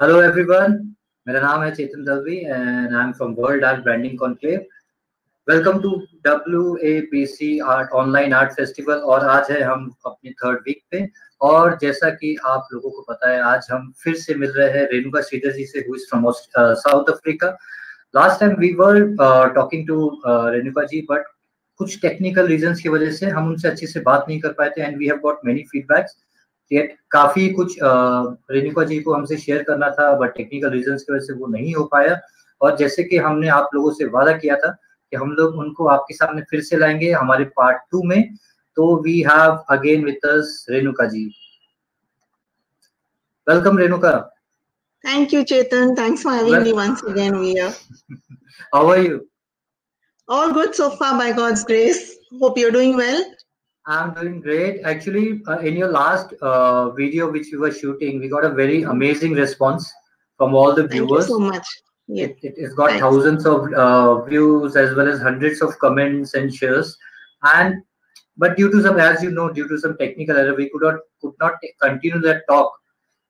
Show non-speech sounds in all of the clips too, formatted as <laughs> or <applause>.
Hello everyone मेरा नाम है Chetan Dalvi and I'm from World Art Branding Conclave. Welcome to WABC Art, Online Art Festival और आज है हम अपनी थर्ड वीक पे। और जैसा कि आप लोगों को पता है, आज हम फिर से मिल रहे हैं रेणुका श्रीधर जी से who is from South Africa last time we were talking to Renuka ji but कुछ टेक्निकल रीजंस की वजह से हम उनसे अच्छे से बात नहीं कर पाए थे and we have got many feedbacks काफ़ी कुछ रेणुका जी को हमसे शेयर करना था बट टेक्निकल रीजन की वजह से वो नहीं हो पाया और जैसे कि हमने आप लोगों से वादा किया था कि हम लोग उनको आपके सामने फिर से लाएँगे हमारे पार्ट टू में तो we have again with us Renuka ji welcome Renuka Thank you, Chetan. Thanks for having well, me once again, Via. How are you? All good so far, by God's grace. Hope you're doing well. I'm doing great. Actually, uh, in your last uh, video which we were shooting, we got a very amazing response from all the viewers. Thank you so much. Yeah. It, it, has got Thanks. thousands of uh, views as well as hundreds of comments and shares. And but due to some, as you know, due to some technical error, we could not could not continue that talk.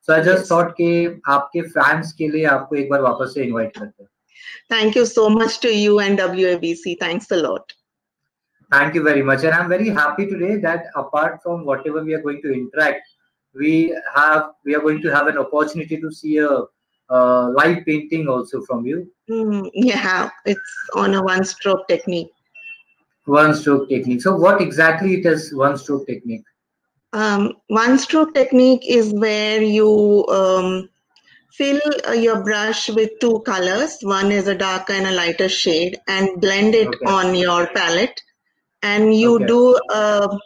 So I just yes. thought कि आपके fans के लिए आपको एक बार वापस से invite करते Thank you so much to you and WABC. Thanks a lot. Thank you very much. And I'm very happy today that apart from whatever we are going to interact, we have we are going to have an opportunity to see a uh, live painting also from you. Mm, yeah, it's on a one stroke technique. One stroke technique. So what exactly it is one stroke technique? Um, one stroke technique is where you um, fill uh, your brush with two colors. One is a darker and a lighter shade and blend it okay. on your palette and you okay. do a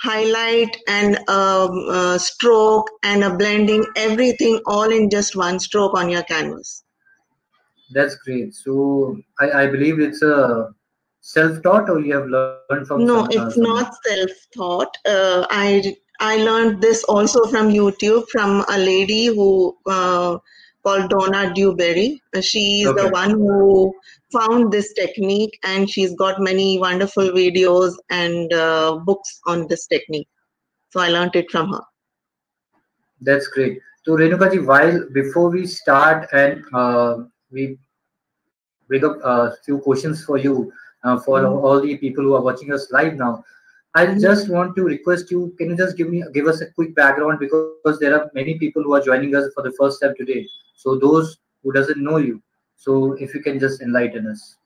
highlight and a, a, stroke and a blending everything all in just one stroke on your canvas that's great so i, I believe it's a self-taught or you have learned from no it's not self-taught uh, i i learned this also from youtube from a lady who uh, called Donna Dewberry. She's okay. the one who found this technique and she's got many wonderful videos and uh, books on this technique. So I learned it from her. That's great. So Renuka ji, while before we start and uh, we bring up a few questions for you uh, for mm-hmm. all the people who are watching us live now. I mm-hmm. just want to request you. Can you just give me give us a quick background because there are many people who are joining us for the first time today. So those who doesn't know you, so if you can just enlighten us.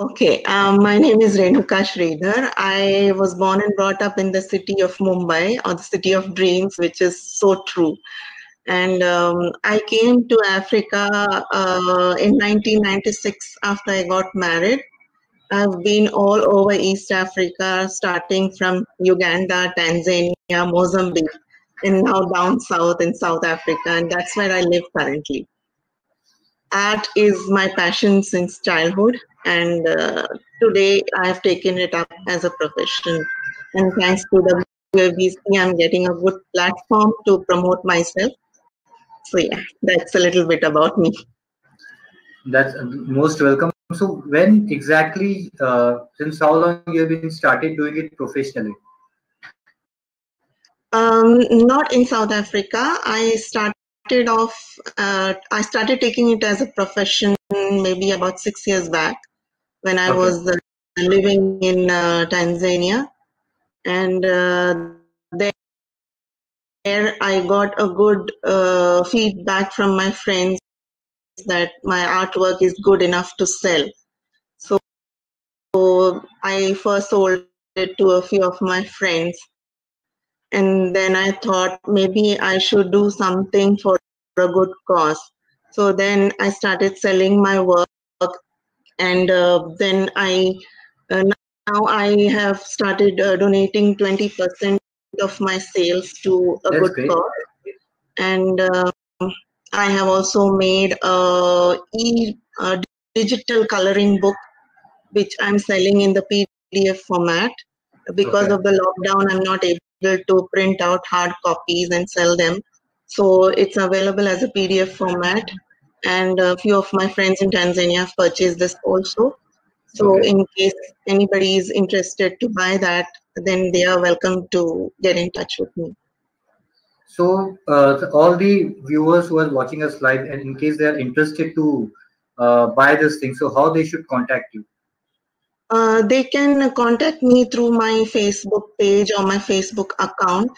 Okay, um, my name is Renuka Sridhar. I was born and brought up in the city of Mumbai, or the city of dreams, which is so true. And um, I came to Africa uh, in 1996 after I got married. I've been all over East Africa, starting from Uganda, Tanzania, Mozambique, and now down south in South Africa, and that's where I live currently. Art is my passion since childhood, and uh, today I have taken it up as a profession. And thanks to the WABC, I'm getting a good platform to promote myself. So, yeah, that's a little bit about me. That's most welcome. So, when exactly, uh, since how long you have been started doing it professionally? Um, not in South Africa. I started off, uh, I started taking it as a profession maybe about six years back when I okay. was uh, living in uh, Tanzania. And uh, there I got a good uh, feedback from my friends that my artwork is good enough to sell. So, so I first sold it to a few of my friends and then i thought maybe i should do something for a good cause so then i started selling my work and uh, then i uh, now i have started uh, donating 20% of my sales to a That's good great. cause and um, i have also made a, e, a digital coloring book which i'm selling in the pdf format because okay. of the lockdown i'm not able to print out hard copies and sell them. So it's available as a PDF format. And a few of my friends in Tanzania have purchased this also. So okay. in case anybody is interested to buy that, then they are welcome to get in touch with me. So uh, all the viewers who are watching us live, and in case they are interested to uh, buy this thing, so how they should contact you? Uh, they can contact me through my Facebook page or my Facebook account,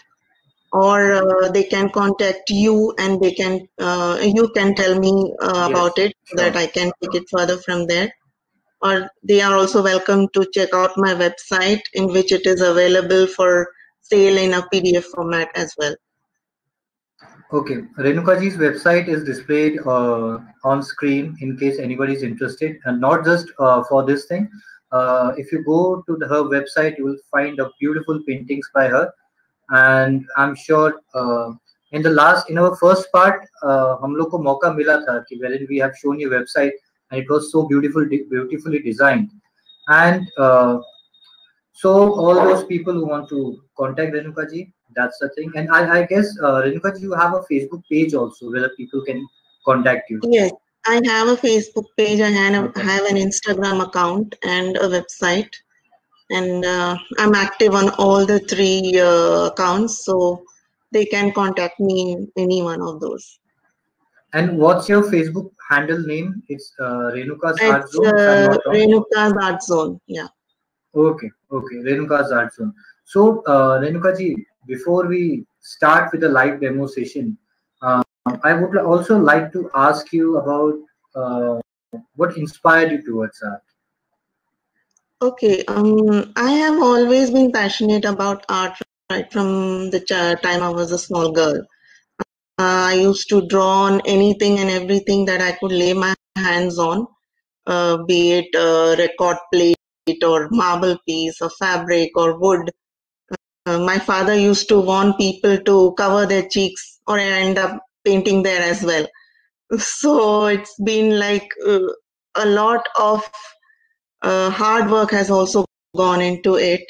or uh, they can contact you and they can uh, you can tell me uh, yes, about it so that I can take it further from there. Or they are also welcome to check out my website, in which it is available for sale in a PDF format as well. Okay, Renukaji's website is displayed uh, on screen in case anybody is interested, and not just uh, for this thing. Uh, if you go to the, her website, you will find a beautiful paintings by her, and I'm sure uh, in the last, in our first part, uh, हम लोग को मौका मिला था कि wherein we have shown your website and it was so beautiful, beautifully designed, and uh, so all those people who want to contact Renukaji, that's the thing. And I, I guess uh, Renukaji, you have a Facebook page also where people can contact you. Yes, I have a Facebook page. I have, okay. have an Instagram account and a website, and uh, I'm active on all the three uh, accounts, so they can contact me in any one of those. And what's your Facebook handle name? It's uh, Renuka's Art Zone. Uh, Renuka's Art Zone. Yeah. Okay, okay, Renuka's Art Zone. So, uh, Renuka ji, before we start with the live demo session, I would also like to ask you about uh, what inspired you towards art. Okay, um, I have always been passionate about art right from the time I was a small girl. Uh, I used to draw on anything and everything that I could lay my hands on, uh, be it a record plate or marble piece or fabric or wood. Uh, my father used to want people to cover their cheeks or end up painting there as well. So it's been like uh, a lot of uh, hard work has also gone into it.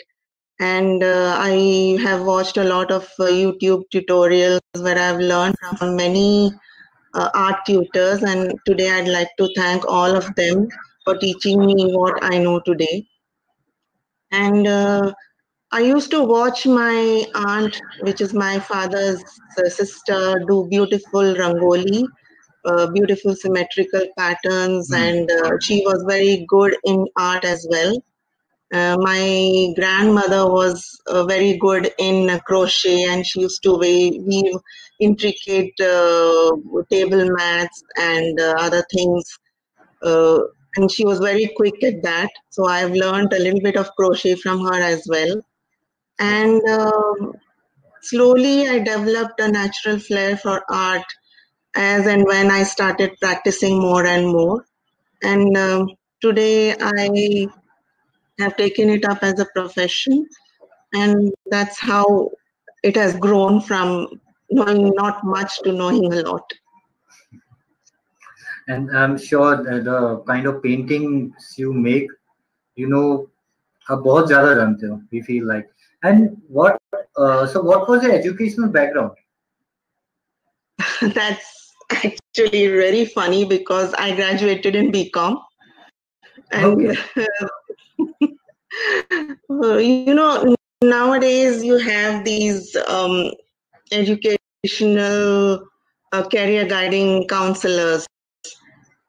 And uh, I have watched a lot of uh, YouTube tutorials where I've learned from many uh, art tutors. And today I'd like to thank all of them for teaching me what I know today. And uh, I used to watch my aunt, which is my father's sister, do beautiful rangoli, uh, beautiful symmetrical patterns, mm. and uh, she was very good in art as well. Uh, my grandmother was uh, very good in crochet, and she used to weave intricate uh, table mats and uh, other things and she was very quick at that. So I've learned a little bit of crochet from her as well. And um, slowly I developed a natural flair for art as and when I started practicing more and more. And um, today I have taken it up as a profession. And that's how it has grown from knowing not much to knowing a lot and I'm sure the kind of paintings you make, you know, are बहुत ज़्यादा जानते हो. We feel like. and what? Uh, so, what was your educational background? <laughs> That's actually very funny because I graduated in BCom, and okay. <laughs> you know nowadays you have these um, educational uh, career guiding counselors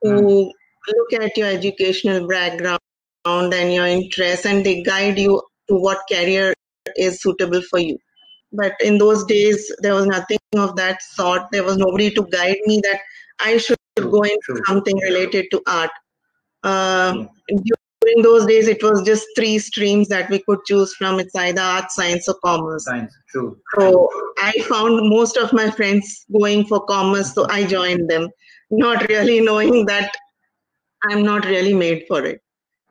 who look at your educational background and your interests and they guide you to what career is suitable for you. But in those days there was nothing of that sort. There was nobody to guide me that i should go into something related to art. Uh, during those days it was just three streams that we could choose from. It's either art science or commerce. Science true so i found most of my friends going for commerce so i joined them. Not really <laughs> knowing that I'm not really made for it.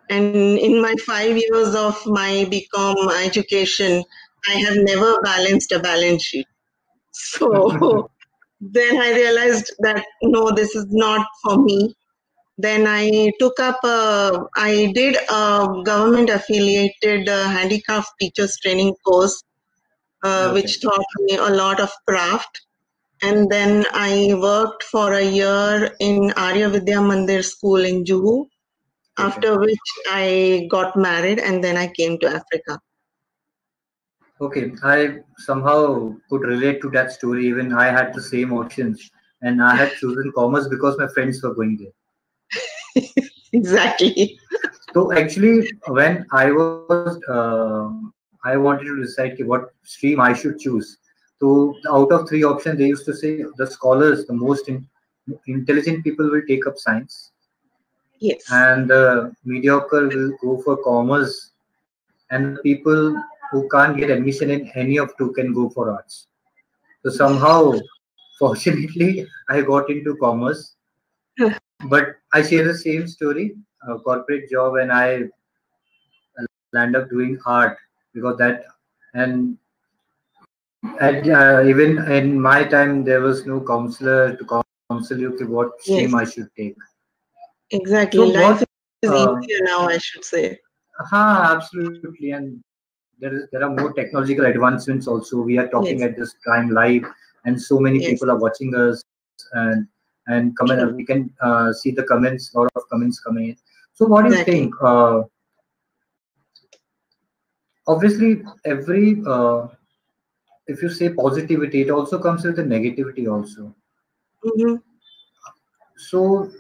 And in my five years of my BCom education, I have never balanced a balance sheet. So <laughs> then I realized that no, this is not for me. Then I took up a, I did a government affiliated uh, handicraft teachers training course, uh, okay. which taught me a lot of craft and then I worked for a year in Arya Vidya Mandir school in Juhu, after which I got married and then I came to Africa. Okay, I somehow could relate to that story. Even I had the same options, and I had chosen commerce because my friends were going there. <laughs> exactly. So actually, when I was, uh, I wanted to decide what stream I should choose. So out of three options, they used to say the scholars, the most in, intelligent people will take up science, Yes. and the mediocre will go for commerce, and people who can't get admission in any of two can go for arts. So somehow, <laughs> fortunately, I got into commerce, <laughs> but I share the same story, uh, corporate job, and I land up doing art because that and and uh, even in my time there was no counselor to counsel you to what stream I should take. Exactly. So Life what? is Uh, easier now, I should say. huh, absolutely, and there is there are more technological advancements also. We are talking Yes. at this time live, and so many Yes. people are watching us, and and comment. Sure. We can uh, see the comments, a lot of comments coming in. So what do you think? Uh, obviously, every uh, if you say positivity, it also comes with the negativity also. hmm So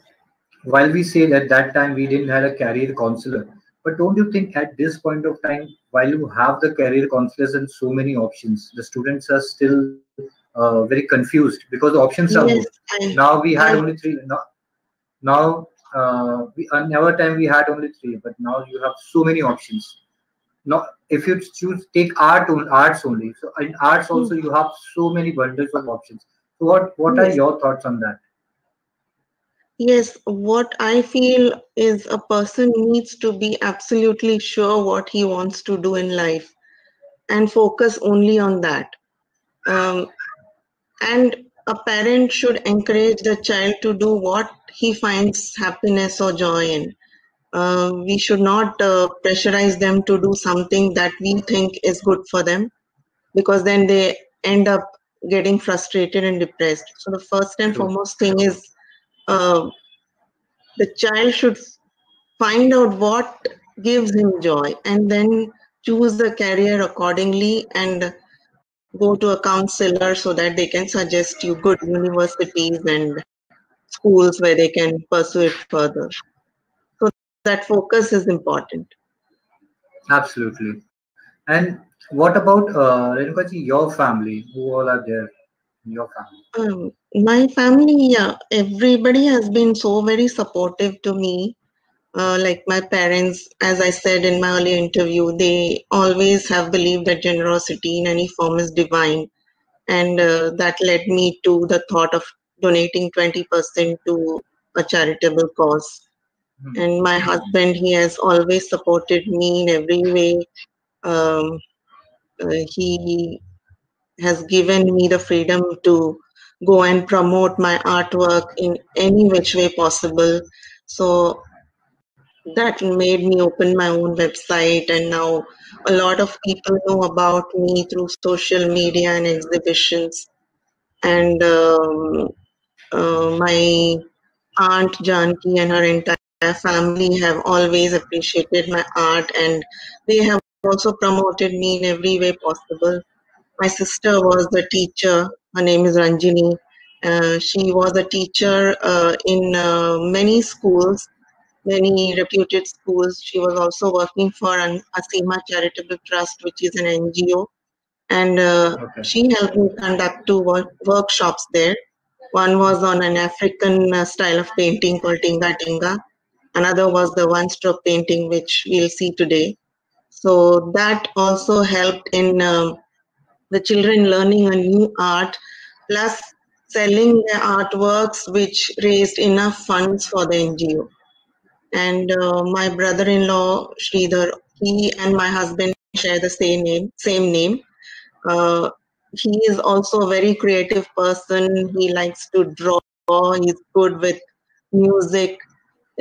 while we say that that time we didn't have a career counselor, but don't you think at this point of time, while you have the career counselors and so many options, the students are still uh, very confused because the options are Yes. I, Now we had I only three. Now, now uh, we on our time we had only three, but now you have so many options. Now, if you choose take art on arts only, so in arts also you have so many bundles of options. So what what are your thoughts on that? Yes. What I feel is a person needs to be absolutely sure what he wants to do in life and focus only on that. Um, and a parent should encourage the child to do what he finds happiness or joy in. Uh, we should not uh, pressurize them to do something that we think is good for them because then they end up getting frustrated and depressed. So the first and foremost thing is uh, the child should find out what gives him joy and then choose the career accordingly and go to a counselor so that they can suggest you good universities and schools where they can pursue it further. So that focus is important. Absolutely. And what about uh, Renukaji, your family? Who all are there in your family? Um, my family, yeah, everybody has been so very supportive to me. Uh, like my parents, as I said in my earlier interview, they always have believed that generosity in any form is divine. And uh, that led me to the thought of donating 20% to a charitable cause. Hmm. And my husband, he has always supported me in every way. Um, uh, he has given me the freedom to go and promote my artwork in any which way possible. So that made me open my own website, and now a lot of people know about me through social media and exhibitions. And um, uh, my aunt Janki and her entire family have always appreciated my art, and they have also promoted me in every way possible. My sister was the teacher. Her name is Ranjini. Uh, she was a teacher uh, in uh, many schools, many reputed schools. She was also working for an Asima Charitable Trust, which is an NGO, and uh, Okay. she helped me conduct two work- workshops there. One was on an African uh, style of painting called Tinga Tinga. Another was the one stroke painting, which we'll see today. So that also helped in um, the children learning a new art plus selling their artworks which raised enough funds for the ngo and uh, my brother-in-law Sridhar, he and my husband share the same name same name. Uh, he is also a very creative person. He likes to draw. He's good with music.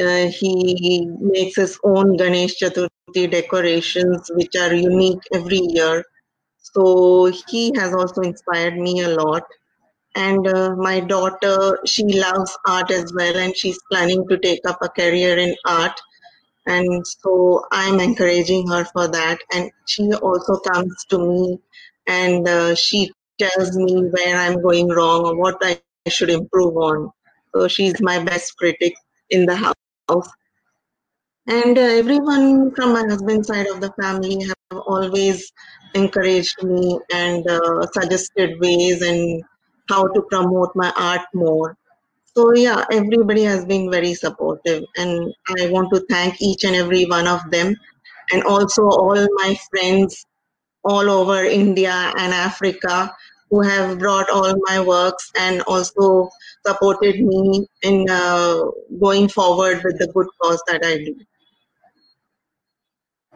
Uh, he makes his own ganesh chaturthi decorations which are unique every year so he has also inspired me a lot. And uh, my daughter, she loves art as well, and she's planning to take up a career in art. and so i'm encouraging her for that and she also comes to me and uh, she tells me where i'm going wrong or what i should improve on so she's my best critic in the house and uh, everyone from my husband's side of the family have always encouraged me and uh, suggested ways and how to promote my art more. So yeah everybody has been very supportive and i want to thank each and every one of them and also all my friends all over india and africa who have brought all my works and also supported me in uh, going forward with the good cause that i do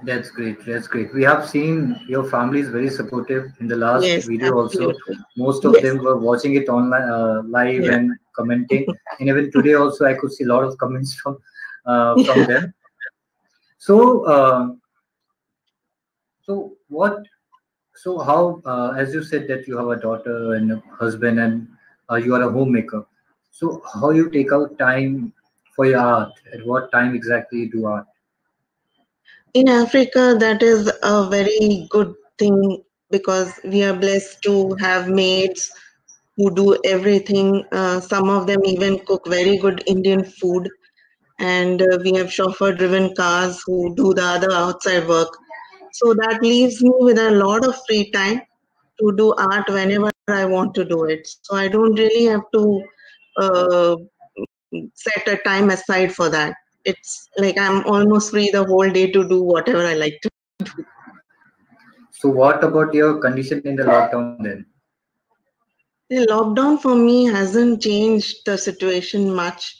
that's great. That's great. We have seen your family is very supportive in the last yes, video absolutely. also. Most of yes. them were watching it online uh, live yeah. and commenting. and even today also, I could see a lot of comments from uh, from yeah. <laughs> them. So, uh, so what? So how? Uh, as you said that you have a daughter and a husband, and uh, you are a homemaker. So how you take out time for your art? At what time exactly you do art? In Africa, that is a very good thing because we are blessed to have maids who do everything. Uh, some of them even cook very good Indian food. And uh, we have chauffeur driven cars who do the other outside work. So that leaves me with a lot of free time to do art whenever I want to do it. So I don't really have to uh, set a time aside for that it's like I'm almost free the whole day to do whatever I like to do. So, what about your condition in the lockdown then? The lockdown for me hasn't changed the situation much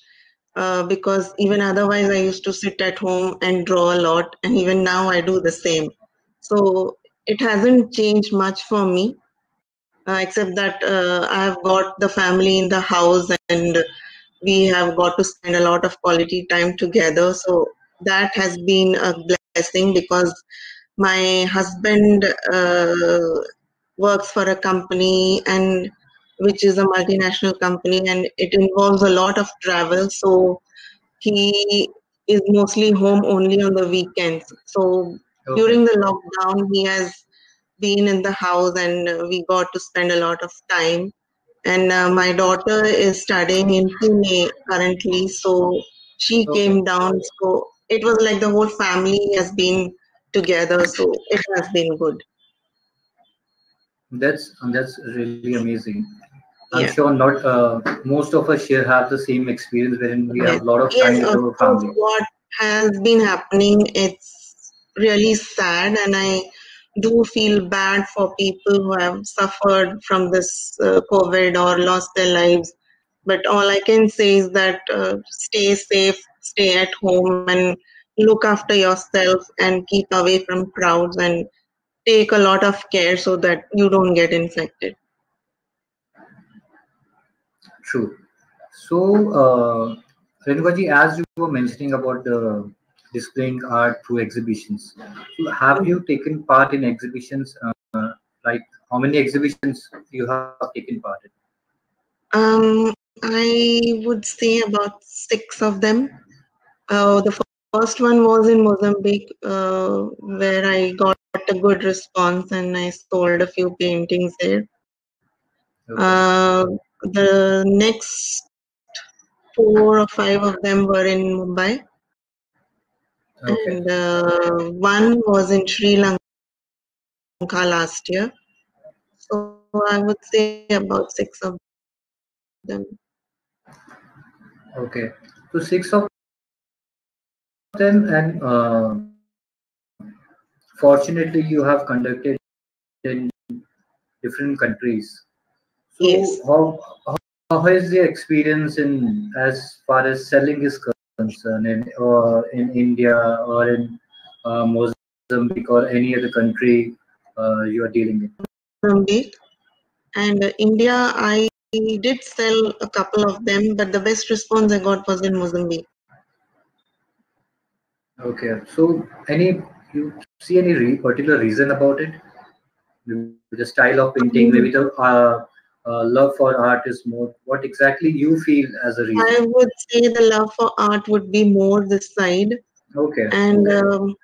uh, because even otherwise, I used to sit at home and draw a lot, and even now I do the same. So, it hasn't changed much for me, uh, except that uh, I've got the family in the house and we have got to spend a lot of quality time together. So that has been a blessing because my husband uh, works for a company and which is a multinational company and it involves a lot of travel. So he is mostly home only on the weekends. So okay. during the lockdown, he has been in the house and we got to spend a lot of time and uh, my daughter is studying in Pune currently, so she okay. came down. So it was like the whole family has been together, so it has been good. That's that's really amazing. I'm yeah. sure not uh, most of us here have the same experience wherein we have a lot of time yes, with our family. What has been happening, it's really sad, and I do feel bad for people who have suffered from this uh, COVID or lost their lives. But all I can say is that uh, stay safe, stay at home, and look after yourself and keep away from crowds and take a lot of care so that you don't get infected. True. So, uh, Renukaji, as you were mentioning about the displaying art through exhibitions. So have you taken part in exhibitions? Uh, like how many exhibitions you have taken part in? Um, I would say about six of them. Uh, the first one was in Mozambique, uh, where I got a good response and I sold a few paintings there. Okay. Uh, the next four or five of them were in Mumbai. Okay. And uh, one was in Sri Lanka last year. So I would say about six of them. Okay. So six of them, and uh, fortunately, you have conducted in different countries. So yes. how, how how is the experience in as far as selling is concerned? Concern in or in India or in uh, Mozambique or any other country uh, you are dealing with? Mozambique and uh, India, I did sell a couple of them, but the best response I got was in Mozambique. Okay, so any you see any re particular reason about it? The style of painting, maybe the uh, uh, love for art is more what exactly you feel as a reason? I would say the love for art would be more this side. Okay. and um,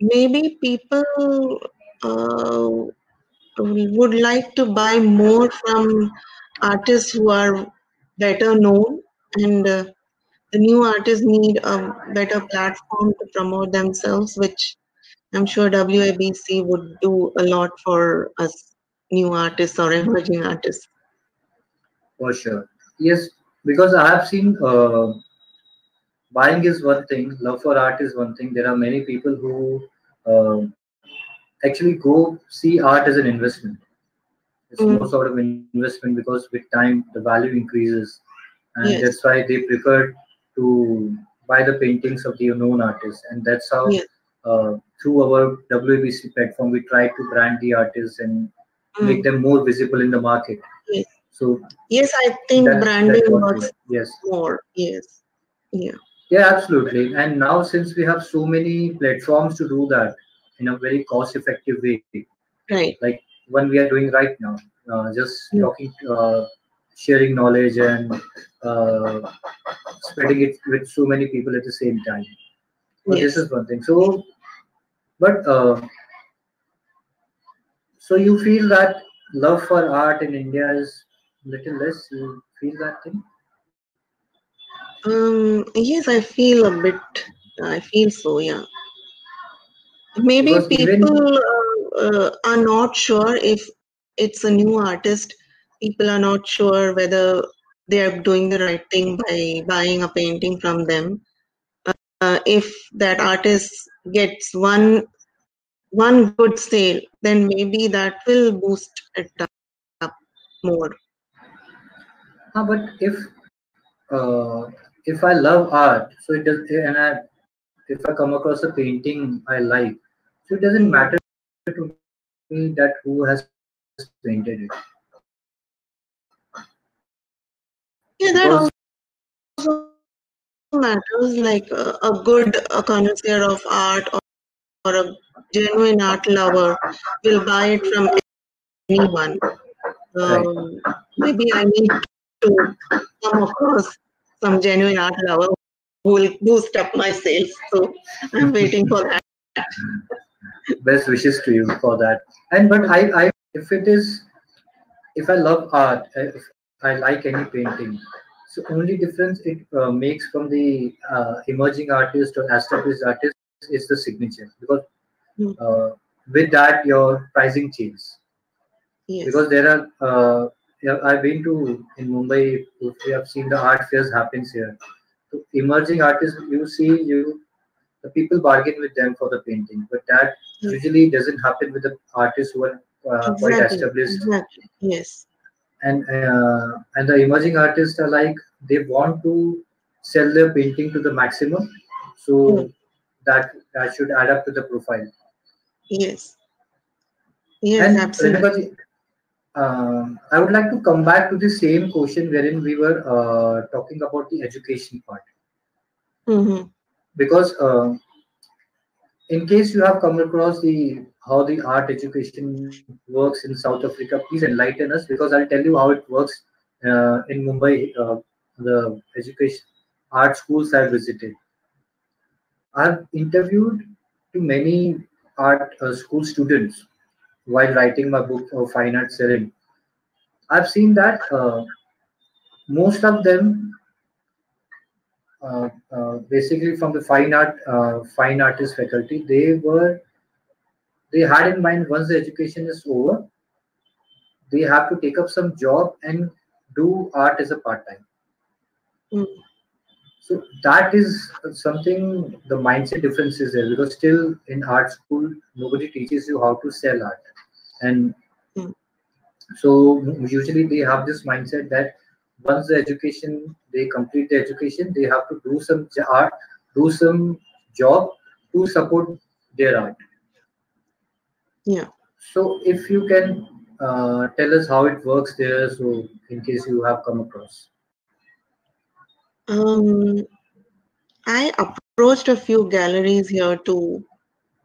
maybe people uh, would like to buy more from artists who are better known and uh, the new artists need a better platform to promote themselves which i'm sure wabc would do a lot for us new artists or emerging artists For sure. Yes, because I have seen uh, buying is one thing, love for art is one thing. There are many people who uh, actually go see art as an investment. It's Mm. more sort of investment because with time the value increases, and Yes. that's why they prefer to buy the paintings of the unknown artists, and that's how Yes. uh, through our WABC platform we try to brand the artists and Mm. make them more visible in the market. Yes. So yes i think that, branding that's what we, works yes. more yes yeah Yeah, absolutely. And now, since we have so many platforms to do that in a very cost-effective way, right like one we are doing right now, uh, just Mm. talking, uh, sharing knowledge and uh, spreading it with so many people at the same time. Yes this is one thing. So, but uh, so you feel that love for art in India is little less. You feel that thing? Um, yes, I feel a bit. I feel so. Yeah. Maybe Because people uh, uh, are not sure if it's a new artist. People are not sure whether they are doing the right thing by buying a painting from them. Uh, if that artist gets one one good sale, then maybe that will boost it up more. Ah, but if uh, if I love art, so it does, and I if I come across a painting I like, so it doesn't matter to me that who has painted it Yeah, that also matters. Like a, a good a connoisseur of art or, or a genuine art lover will buy it from anyone. right, Um, maybe I need to come across some genuine art lover who will boost up my sales. So I'm waiting for that. <laughs> best wishes to you for that. And but I I if it is if I love art, uh, if I like any painting, so only difference it uh, makes from the uh, emerging artist or established artist is the signature because Hmm. uh, with that your pricing changes. Yes. because there are uh, yeah, I've been to in Mumbai. We have seen the art fairs happens here. So emerging artists, you see, you the people bargain with them for the painting, but that Yes. usually doesn't happen with the artists who are uh, quite Exactly. established. Exactly. Yes. And uh, and the emerging artists are like they want to sell their painting to the maximum, so Hmm. That that should add up to the profile. Yes. Yes. And Absolutely. Um, I would like to come back to the same question wherein we were uh, talking about the education part. Mm-hmm. Because uh, in case you have come across the how the art education works in South Africa, please enlighten us because I'll tell you how it works uh, in Mumbai. Uh, the education art schools I've visited. I've interviewed to many art uh, school students while writing my book of fine art selling. I've seen that uh, most of them, uh, uh, basically from the fine art uh, fine artist faculty, they were they had in mind once the education is over, they have to take up some job and do art as a part time. Mm. So that is something the mindset difference is there because still in art school nobody teaches you how to sell art, and Mm. so usually they have this mindset that once the education they complete the education they have to do some art, do some job to support their art. Yeah. So if you can uh, tell us how it works there, so in case you have come across. Um, I approached a few galleries here to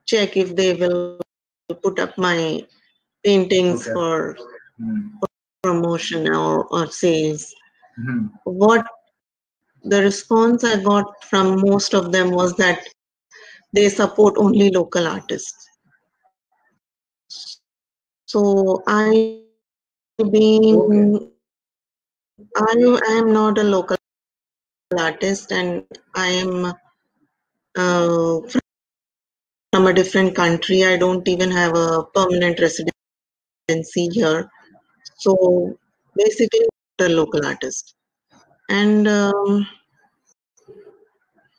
check if they will put up my paintings Okay. for Hmm. promotion or, or sales. Mhm. What the response I got from most of them was that they support only local artists. So I being okay. I am not a local artist and I am uh, from a different country. I don't even have a permanent residency here. So basically, a local artist. And um,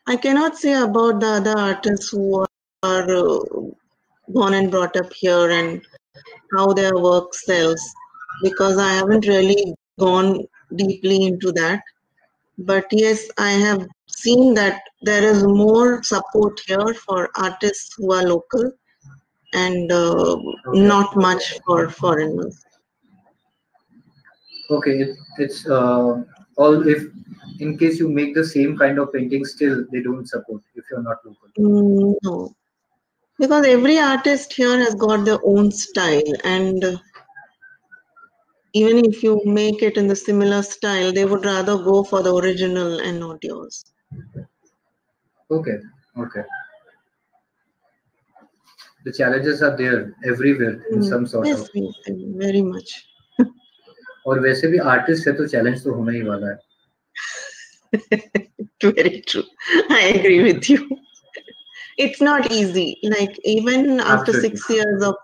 I cannot say about the other artists who are uh, born and brought up here and how their work sells because I haven't really gone deeply into that. But yes, I have seen that there is more support here for artists who are local and uh, okay. not much for foreigners. Okay, it's uh, all if in case you make the same kind of painting, still they don't support if you're not local. Mm, no, because every artist here has got their own style and even if you make it in the similar style, they would rather go for the original and not yours. Okay, okay. The challenges are there everywhere in mm, some sort yes, of. Yes, very much. <laughs> और वैसे भी artist है तो challenge तो होना ही वाला है <laughs> very true i agree with you it's not easy like even after Absolutely. 6 years of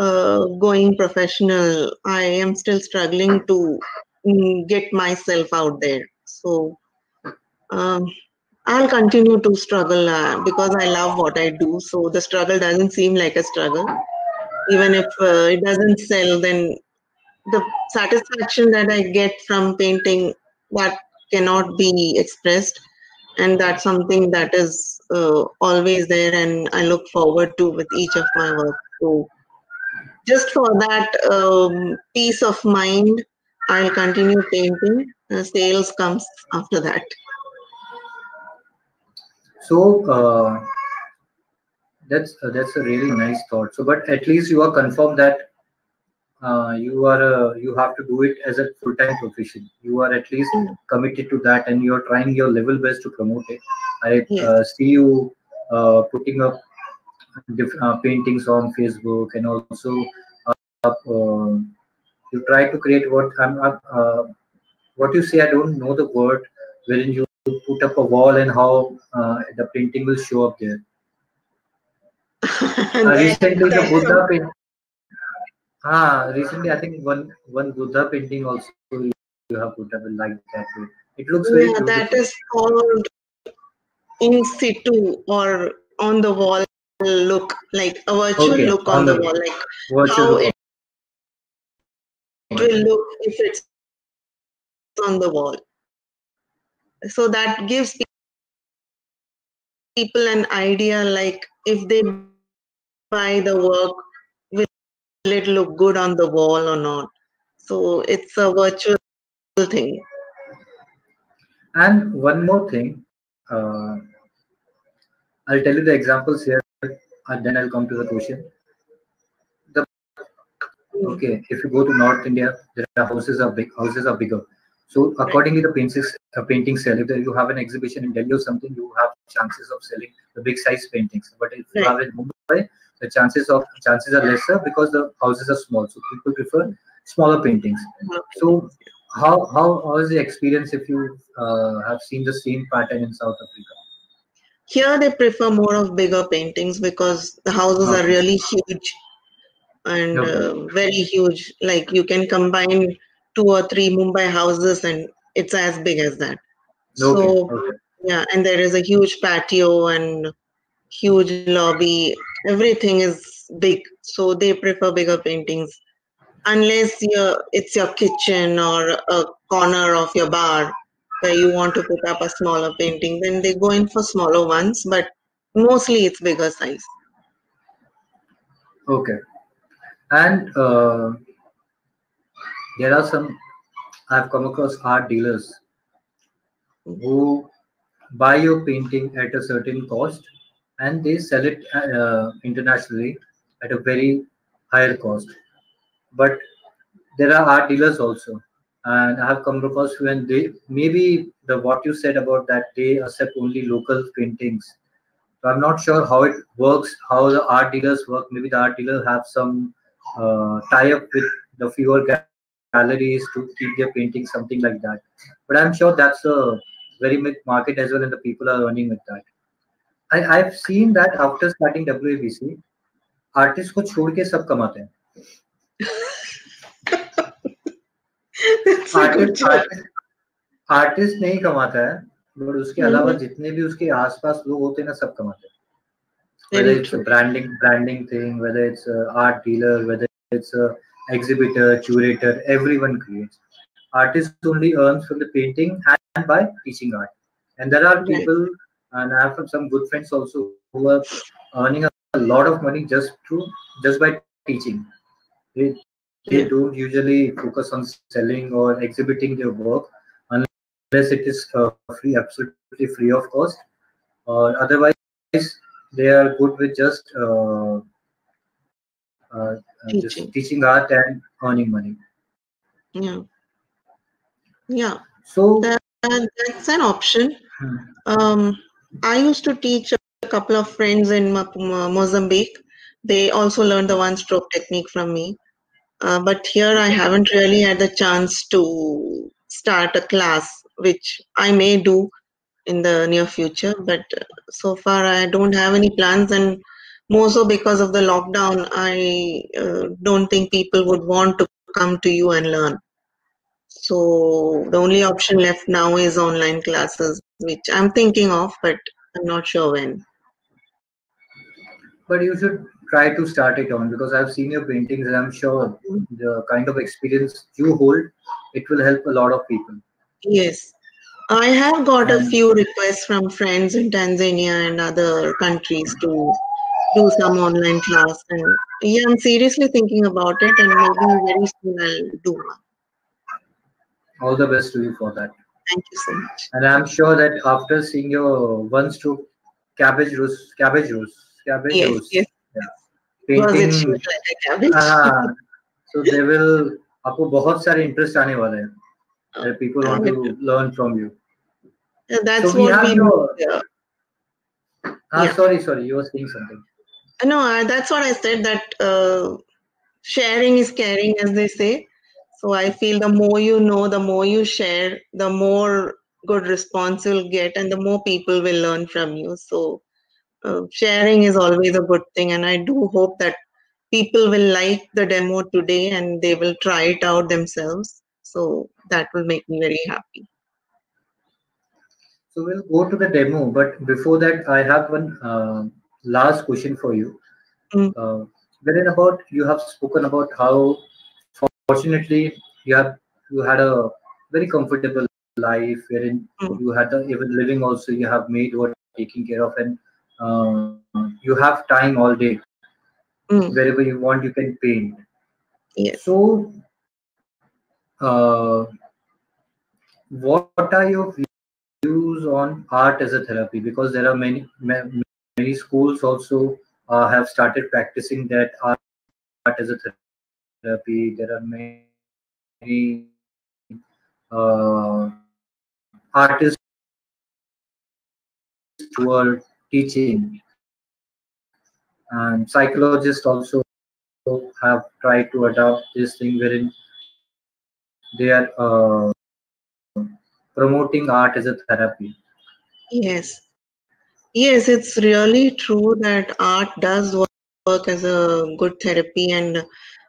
uh, going professional, I am still struggling to mm, get myself out there. So um, I'll continue to struggle uh, because I love what I do. So the struggle doesn't seem like a struggle. Even if uh, it doesn't sell, then the satisfaction that I get from painting that cannot be expressed, and that's something that is uh, always there, and I look forward to with each of my work. So just for that um, peace of mind, I'll continue painting. Uh, sales comes after that. So uh, that's uh, that's a really nice thought. So, but at least you are confirmed that uh, you are uh, you have to do it as a full time profession. You are at least mm. committed to that, and you are trying your level best to promote it. I yes. Uh, see you putting up uh, paintings on Facebook and also uh, uh, you try to create what I'm uh, what you say. I don't know the word wherein you put up a wall and how uh, the painting will show up there. <laughs> recently, the Buddha painting. Ah, recently I think one one Buddha painting also you have put up like that way. It looks very. Yeah, beautiful. that is called in situ or on the wall look, like a virtual okay, look on, on the, the, wall, like how it, it will look if it's on the wall. So that gives people an idea, like if they buy the work, will it look good on the wall or not? So it's a virtual thing. And one more thing, uh, I'll tell you the examples here and then I'll come to the question. The okay, if you go to North India, there are houses are big, houses are bigger. So accordingly, the paintings, uh, painting sell. If you have an exhibition in Delhi or something, you have chances of selling the big size paintings. But if you have in Mumbai, the chances of chances are lesser because the houses are small. So people prefer smaller paintings. So how how, how is the experience if you uh, have seen the same pattern in South Africa? Here they prefer more of bigger paintings because the houses okay. are really huge and okay. uh, very huge. Like you can combine two or three Mumbai houses and it's as big as that. Okay. So yeah, and there is a huge patio and huge lobby. Everything is big, so they prefer bigger paintings. Unless you it's your kitchen or a corner of your bar, where you want to put up a smaller painting, then they go in for smaller ones, but mostly it's bigger size. Okay. And uh, there are some, I've come across art dealers who buy your painting at a certain cost and they sell it uh, internationally at a very higher cost. But there are art dealers also and I have come across when they maybe the what you said about that they accept only local paintings. So I'm not sure how it works, how the art dealers work. Maybe the art dealers have some uh, tie up with the fewer galleries to keep their paintings, something like that. But I'm sure that's a very big market as well, and the people are earning with that. I, I've seen that after starting WABC, artists को छोड़ के सब कमाते हैं artist artist नहीं कमाता है but उसके अलावा जितने भी उसके आसपास लोग होते हैं ना सब कमाते हैं whether it's a branding branding thing whether it's a art dealer whether it's a exhibitor curator everyone creates artist only earns from the painting and by teaching art and there are people and i have some good friends also who are earning a lot of money just through just by teaching they, they don't usually focus on selling or exhibiting their work unless it is uh, free, absolutely free of cost, or otherwise they are good with just uh, uh, teaching. just teaching art and earning money. Yeah, yeah. So that, that's an option. Hmm. Um, I used to teach a couple of friends in Mozambique. They also learned the one stroke technique from me. Uh, but here I haven't really had the chance to start a class, which I may do in the near future. But uh, so far, I don't have any plans, and more so because of the lockdown, I uh, don't think people would want to come to you and learn. So the only option left now is online classes, which I'm thinking of, but I'm not sure when. But you should try to start it on because I've seen your paintings and I'm sure the kind of experience you hold, it will help a lot of people. Yes. I have got a few requests from friends in Tanzania and other countries to do some online class. And yeah i'm seriously thinking about it and maybe very soon i'll do one. All the best to you for that. Thank you so much. And i'm sure that after seeing your one stroke cabbage rose cabbage rose cabbage yes, rose yes painting <laughs> so they will आपको बहुत सारे interest आने वाले हैं that people want to learn from you yeah, that's so we what we your, yeah. ah, yeah. sorry sorry you were saying something no that's what i said that uh, sharing is caring as they say so i feel the more you know the more you share the more good response you'll get and the more people will learn from you so uh, sharing is always a good thing and i do hope that people will like the demo today and they will try it out themselves so that will make me very happy so we'll go to the demo but before that i have one uh, last question for you mm. uh, wherein about you have spoken about how fortunately you have you had a very comfortable life wherein mm. you had the even living also you have made what taking care of and uh, you have time all day mm. wherever you want you can paint yes. so uh, what are your views on art as a therapy because there are many many schools also uh, have started practicing that art, art as a therapy there are many uh, artists who are teaching. And psychologists also have tried to adopt this thing wherein they are uh, promoting art as a therapy. Yes. Yes, it's really true that art does work as a good therapy and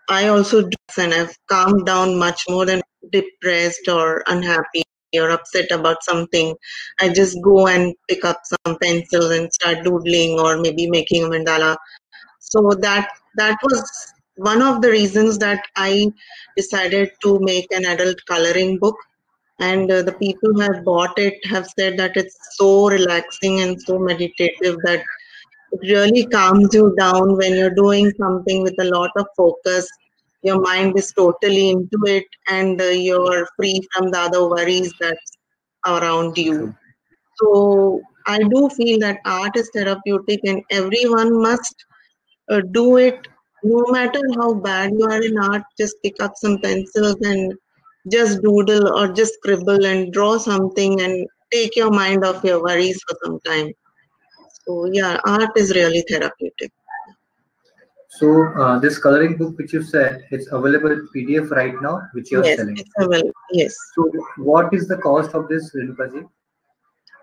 I also do and I've calmed down much more than depressed or unhappy or upset about something, I just go and pick up some pencils and start doodling or maybe making a mandala. So that that was one of the reasons that I decided to make an adult coloring book. And uh, the people who have bought it have said that it's so relaxing and so meditative that it really calms you down when you're doing something with a lot of focus your mind is totally into it and uh, you're free from the other worries that's around you so i do feel that art is therapeutic and everyone must uh, do it no matter how bad you are in art just pick up some pencils and just doodle or just scribble and draw something and take your mind off your worries for some time. So yeah, art is really therapeutic. So uh, this coloring book which you said it's available in PDF right now, which you're yes, selling. It's available. Yes. So what is the cost of this, Renukaji?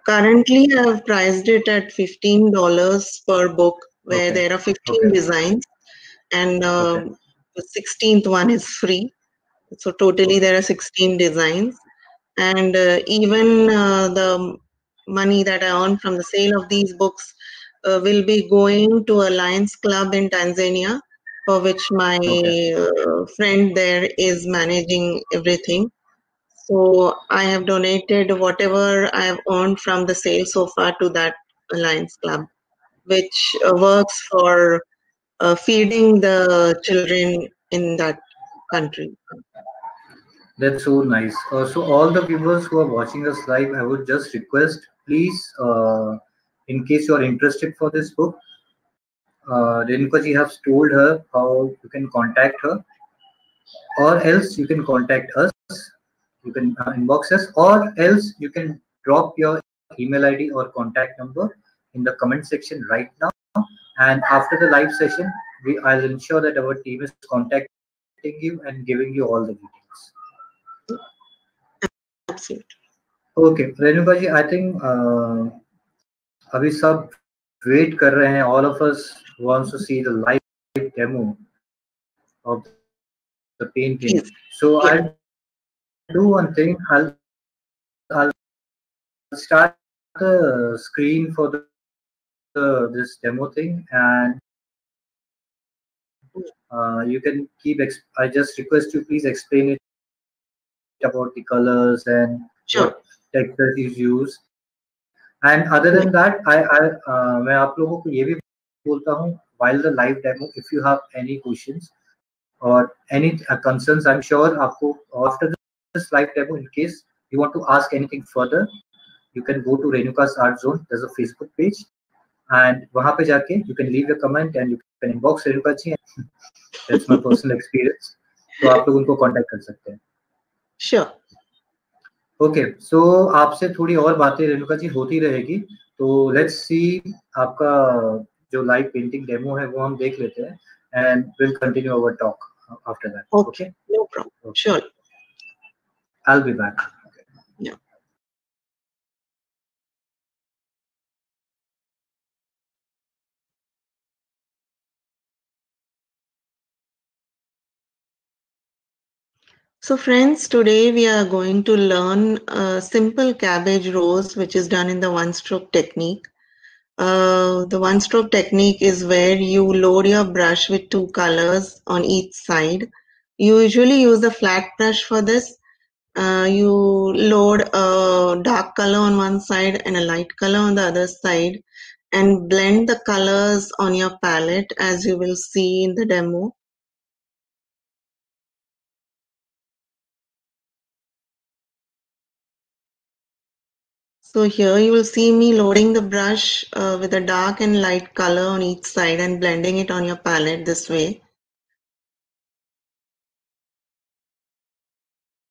Currently, I have priced it at fifteen dollars per book, where Okay. there are fifteen Okay. designs, and uh, Okay. the sixteenth one is free. So totally, there are sixteen designs, and uh, even uh, the money that I earn from the sale of these books uh, will be going to a Lions Club in Tanzania, for which my Okay. uh, friend there is managing everything. So I have donated whatever I have earned from the sale so far to that Lions Club, which uh, works for uh, feeding the children in that country. That's so nice. Uh, so all the viewers who are watching us live, I would just request, please, uh, in case you're interested for this book, uh, Renuka ji has told her how you can contact her or else you can contact us. You can uh, inbox us or else you can drop your email ID or contact number in the comment section right now. And after the live session, we, I'll ensure that our team is contacting you and giving you all the details. Absolutely. Okay, Renuka ji, I think uh, अभी सब wait कर रहे हैं all of us wants to see the live demo of the painting Yes. so Yeah. i'll do one thing i'll i'll start the screen for the, the this demo thing and uh, you can keep ex- i just request you please explain it about the colors and Sure. what textures you use other than that i i uh, मैं आप लोगों को ये भी बोलता हूँ while the live demo if you have any questions or any uh, concerns i'm sure आपको after this live demo in case you want to ask anything further you can go to Renuka's Art Zone there's a Facebook page and वहाँ पे जाके you can leave a comment and you can inbox Renuka ji that's my personal experience तो आप लोग उनको contact कर सकते हैं Sure. ओके सो आपसे थोड़ी और बातें रेणुका जी होती रहेगी। तो लेट्स सी आपका जो लाइव पेंटिंग डेमो है वो हम देख लेते हैं and will continue our talk after that okay no problem sure I will be back So friends, today we are going to learn a simple cabbage rose, which is done in the one stroke technique. Uh, the one stroke technique is where you load your brush with two colors on each side. You usually use a flat brush for this. Uh, you load a dark color on one side and a light color on the other side and blend the colors on your palette as you will see in the demo. So here you will see me loading the brush uh, with a dark and light color on each side and blending it on your palette this way.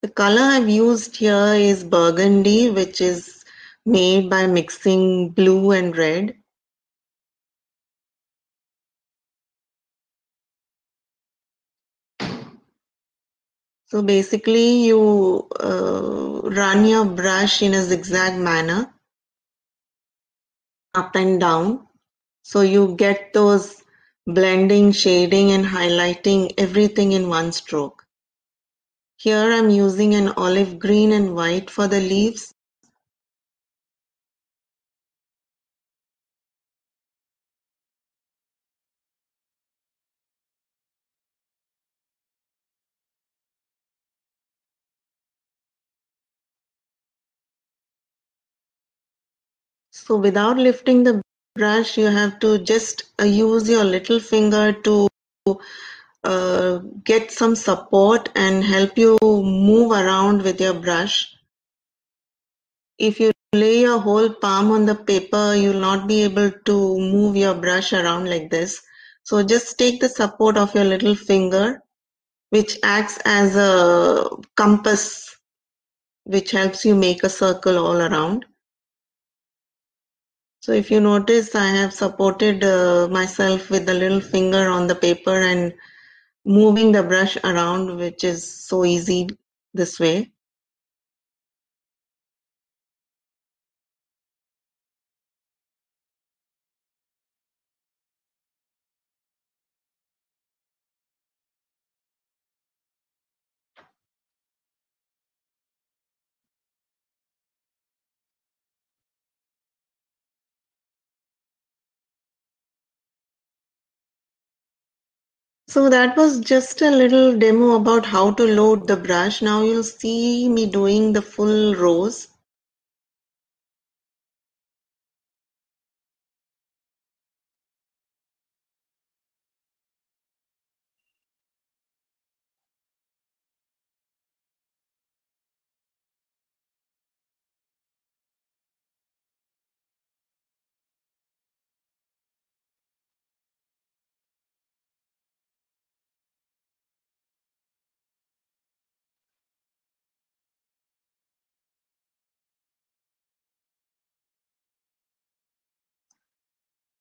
The color I've used here is burgundy, which is made by mixing blue and red. So basically you uh, run your brush in a zigzag manner, up and down. So you get those blending, shading and highlighting everything in one stroke. Here I'm using an olive green and white for the leaves. So without lifting the brush, you have to just uh, use your little finger to uh, get some support and help you move around with your brush. If you lay your whole palm on the paper, you'll not be able to move your brush around like this. So just take the support of your little finger which acts as a compass which helps you make a circle all around. So if you notice, I have supported uh, myself with the little finger on the paper and moving the brush around, which is so easy this way. So that was just a little demo about how to load the brush. Now you'll see me doing the full rose.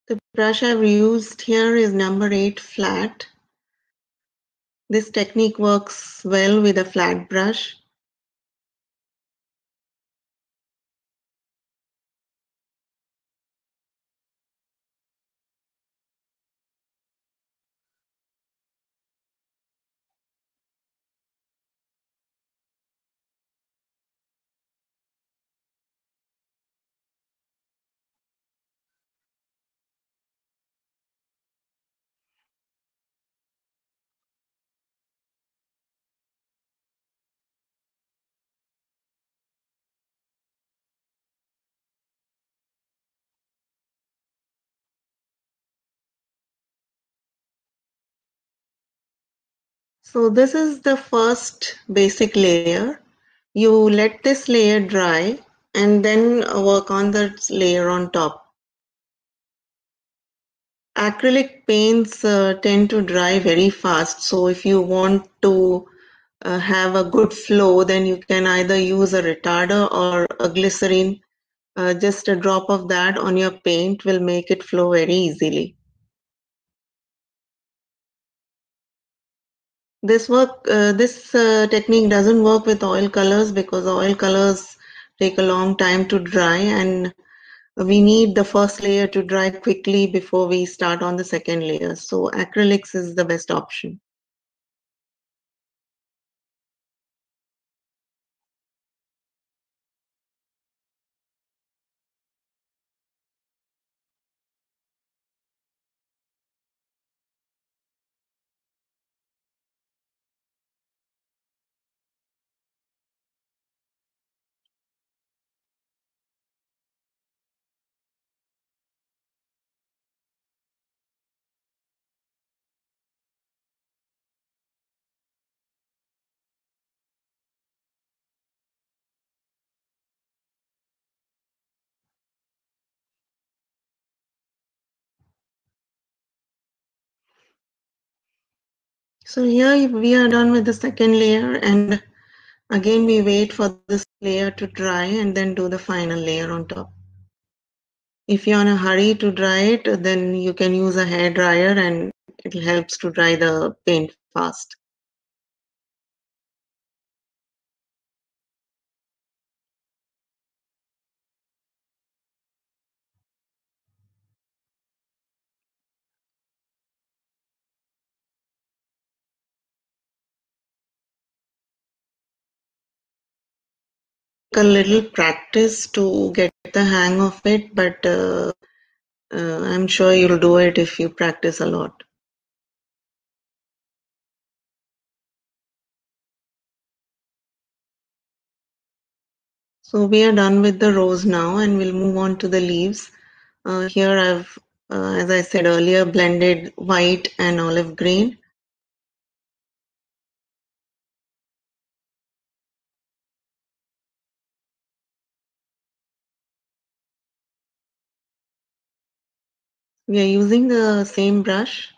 The brush I've used here is number 8 flat. This technique works well with a flat brush. So this is the first basic layer. You let this layer dry and then work on the layer on top. Acrylic paints uh, tend to dry very fast. So if you want to uh, have a good flow, then you can either use a retarder or a glycerin. Uh, just a drop of that on your paint will make it flow very easily. This work, uh, this uh, technique doesn't work with oil colors because oil colors take a long time to dry and we need the first layer to dry quickly before we start on the second layer. So acrylics is the best option. So here we are done with the second layer and again we wait for this layer to dry and then do the final layer on top. If you're in a hurry to dry it, then you can use a hair dryer and it helps to dry the paint fast. A little practice to get the hang of it, but uh, uh, I'm sure you'll do it if you practice a lot. So we are done with the rose now and we'll move on to the leaves. Uh, here I've, uh, as I said earlier, blended white and olive green. We are using the same brush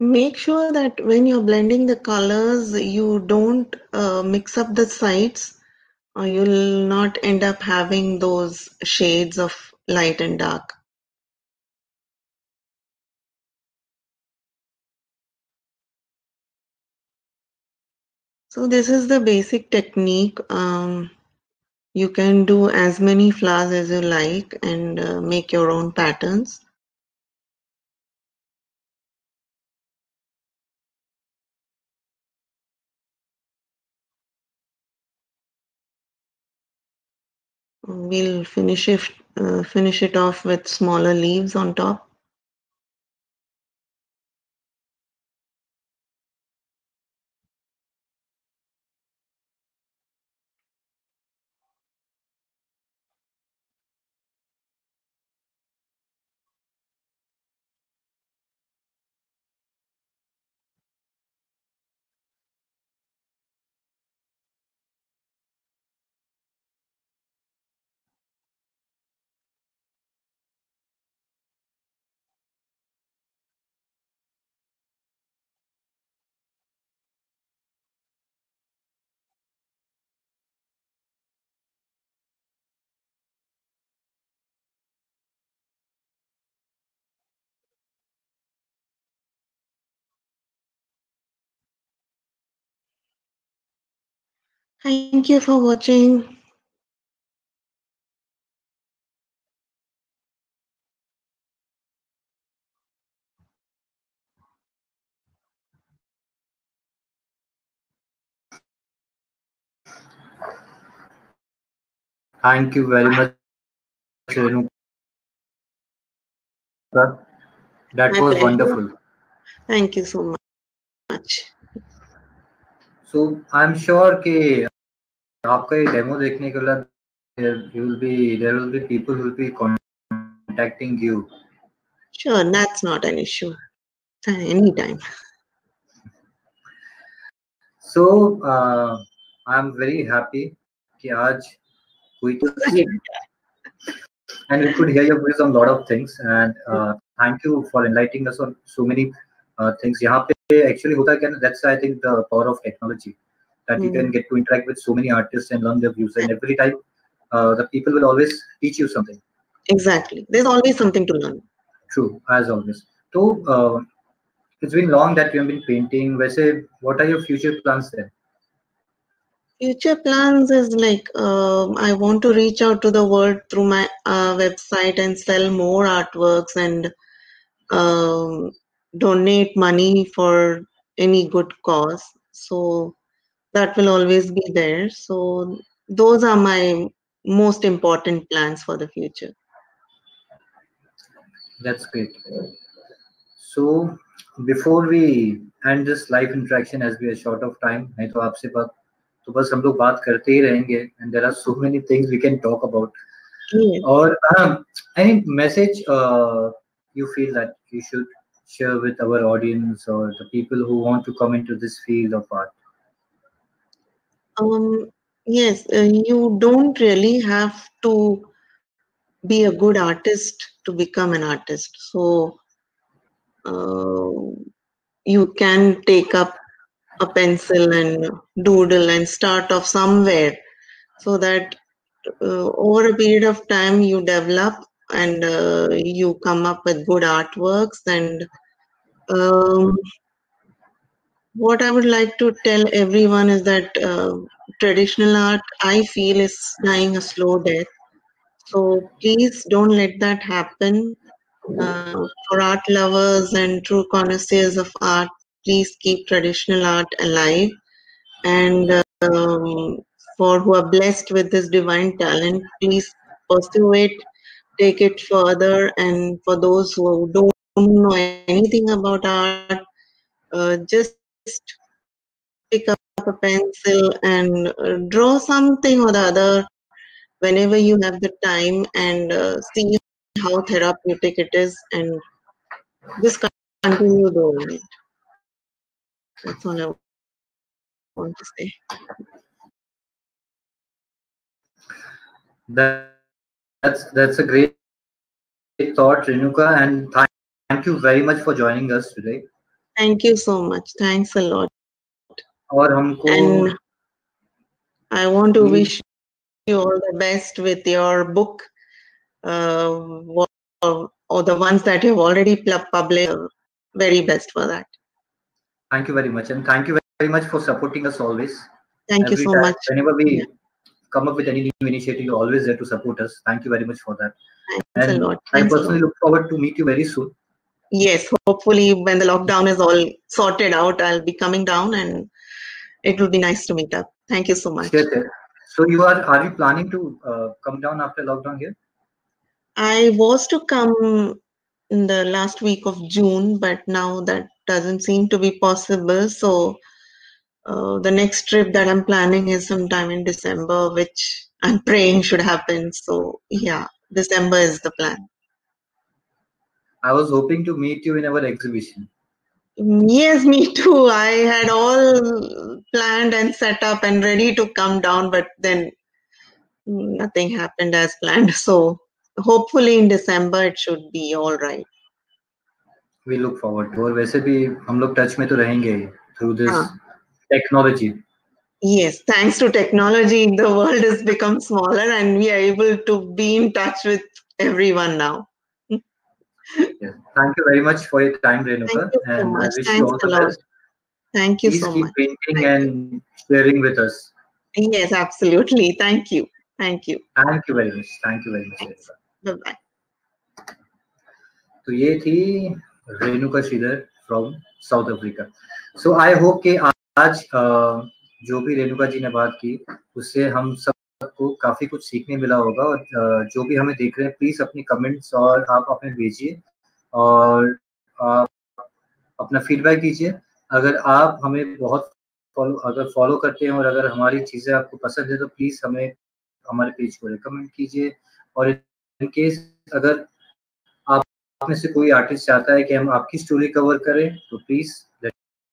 make sure that when you're blending the colors, you don't uh, mix up the sides or you'll not end up having those shades of light and dark. So this is the basic technique. Um, you can do as many flowers as you like and uh, make your own patterns. We'll finish it, uh, finish it off with smaller leaves on top. Thank you for watching. Thank you very much, Renu. That was wonderful. Thank you so much So I'm sure कि आपका ये demo देखने के बाद there you will be there will be people who will be contacting you. Sure, that's not an issue. Anytime. So uh, I'm very happy कि आज कोई and we could hear your views on a lot of things and uh, thank you for enlightening us on so many uh, things यहाँ पे actually hota can. that's i think the power of technology that mm. you hmm. can get to interact with so many artists and learn their views and every time uh, the people will always teach you something. Exactly. There's always something to learn. True as always. So uh, it's been long that you have been painting. Vaise, what are your future plans then? Future plans is like uh, i want to reach out to the world through my uh, website and sell more artworks and um, donate money for any good cause. So that will always be there. So those are my most important plans for the future. That's great. So before we end this live interaction as we are short of time, नहीं तो आपसे बात तो बस हम लोग बात करते ही रहेंगे and there are so many things we can talk about. Yes. Or um, any message uh, you feel that you should share with our audience or the people who want to come into this field of art? Um, yes, uh, you don't really have to be a good artist to become an artist. So uh, you can take up a pencil and doodle and start off somewhere so that uh, over a period of time you develop and uh, you come up with good artworks and um, what I would like to tell everyone is that uh, traditional art, I feel, is dying a slow death. So please don't let that happen. Uh, for art lovers and true connoisseurs of art, please keep traditional art alive. And um, for who are blessed with this divine talent, please pursue it, take it further. And for those who don't know anything about art, uh, just pick up a pencil and uh, draw something or the other whenever you have the time and uh, see how therapeutic it is and just continue doing it. That's all I want to say. That, that's that's a great thought, Renuka, and thank, thank you very much for joining us today. Thank you so much. Thanks a lot. और हमको And I want to Hmm. wish you all the best with your book, uh, what- or, or the ones that you've already pl- published. Very best for that. thank you very much and thank you very much for supporting us always. Thank you Every so time, much. Whenever we Yeah. come up with any new initiative, you're always there to support us. Thank you very much for that. Thanks a And lot. I personally look forward to meet you very soon. Yes, hopefully when the lockdown is all sorted out, I'll be coming down and it will be nice to meet up. Thank you so much. So you are are you planning to uh, come down after lockdown here? I was to come in the last week of June, but now that doesn't seem to be possible. So uh, the next trip that I'm planning is sometime in December, which I'm praying <laughs> should happen. So yeah, December is the plan. I was hoping to meet you in our exhibition. Yes, <laughs> me too. I had all planned and set up and ready to come down, but then nothing happened as <laughs> planned. So hopefully in December it should be all right. We look forward to और वैसे भी हम लोग touch में तो रहेंगे through this हाँ. technology. Yes, thanks to technology, the world has become smaller and we are able to be in touch with everyone now. Yes. Thank you very much for your time, Renuka, Thank you so and much. I wish you Thanks all a the lot. best. Thank you Please so keep much. painting and sharing with us. Yes, absolutely. Thank you. Thank you. Thank you very much. Thank you very much. Renuka. Bye bye. तो ये थी Renuka Shridhar from South Africa so I hope कि आज जो भी रेणुका जी ने बात की, उससे हम सबको काफ़ी कुछ सीखने मिला होगा और जो भी हमें देख रहे हैं प्लीज़ अपनी कमेंट्स और आप अपने भेजिए और आप अपना फीडबैक दीजिए। अगर आप हमें बहुत फॉलो अगर फॉलो करते हैं और अगर हमारी चीज़ें आपको पसंद है तो प्लीज़ हमें हमारे पेज को रिकमेंड कीजिए। और इन केस अगर आप में से कोई आर्टिस्ट चाहता है कि हम आपकी स्टोरी कवर करें तो प्लीज़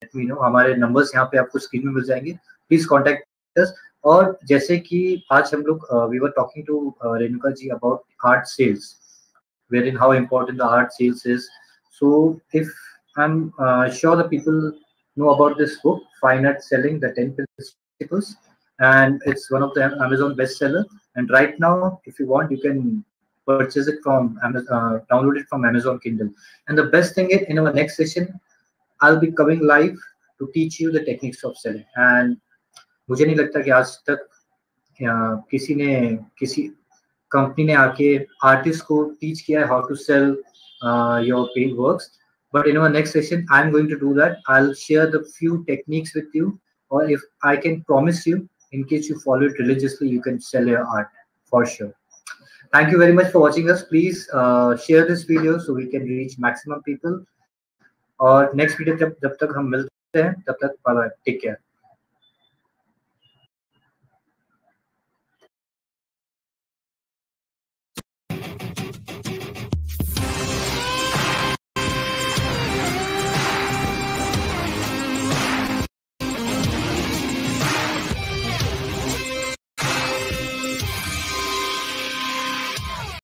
लेट मी नो हमारे नंबर्स यहाँ पे आपको स्क्रीन में मिल जाएंगे प्लीज कॉन्टेक्ट अस और जैसे कि आज हम लोग we were talking to Renuka ji about art sales where in how important the art sales is so if I am sure the people know about this book fine art selling the 10 principles and it's one of the amazon bestseller and right now if you want you can purchase it from Amazon, uh, download it from Amazon Kindle. And the best thing is, in our next session, I'll be coming live to teach you the techniques of selling. And मुझे नहीं लगता कि आज तक uh, किसी ने किसी company ने आके आर्टिस्ट को टीच किया है how to sell your paint works but in our next session i'm going to do that i'll share the few techniques with you or if i can promise you in case you follow it religiously you can sell your art for sure thank you very much for watching us please uh, share this video so we can reach maximum people और next video जब जब तक हम मिलते हैं तब तक bye take care